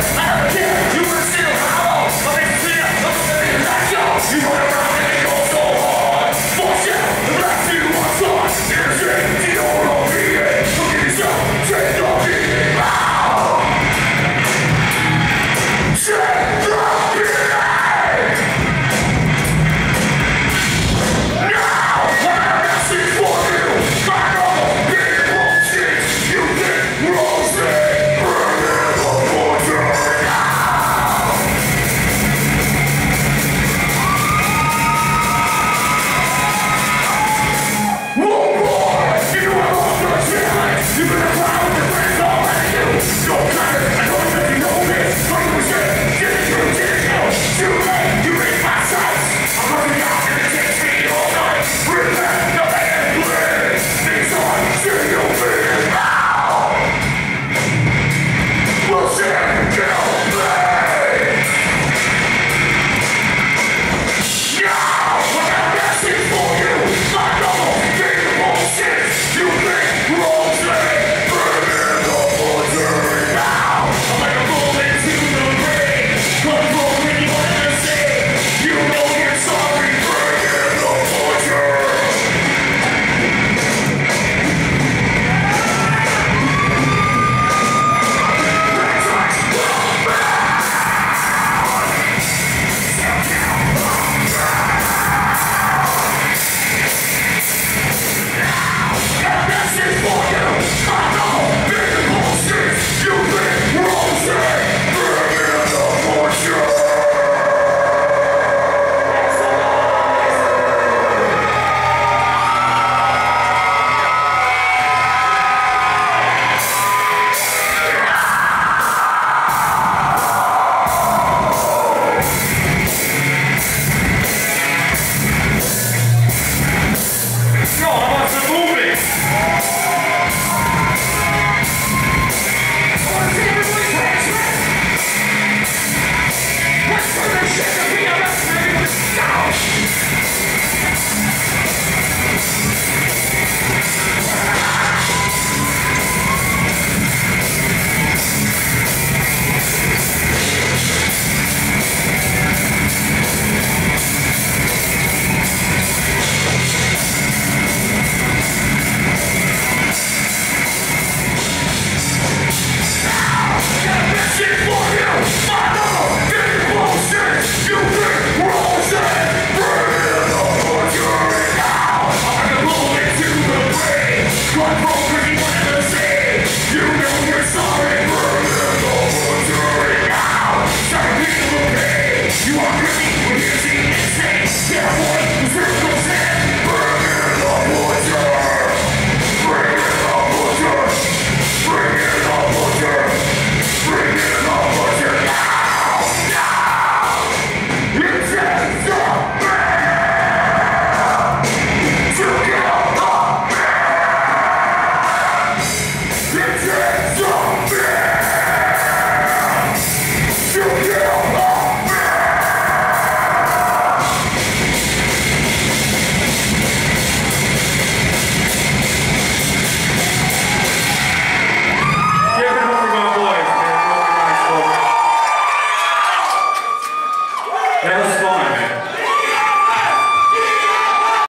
American.